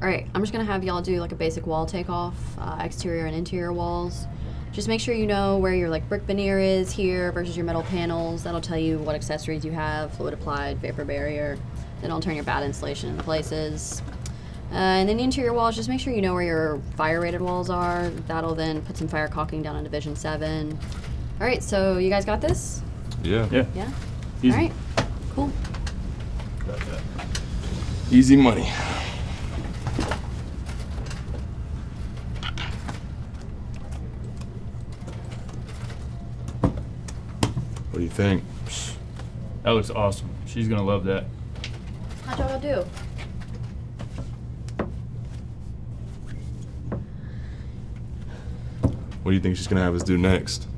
All right, I'm just gonna have y'all do like a basic wall takeoff, uh, exterior and interior walls. Just make sure you know where your like brick veneer is here versus your metal panels. That'll tell you what accessories you have, fluid applied, vapor barrier. Then it'll turn your batt insulation into places. Uh, and then the interior walls, just make sure you know where your fire rated walls are. That'll then put some fire caulking down on Division 7. All right, so you guys got this? Yeah. Yeah. Yeah? Easy. All right, cool. Easy money. What do you think? That looks awesome. She's gonna love that. How'd y'all do? What do you think she's gonna have us do next?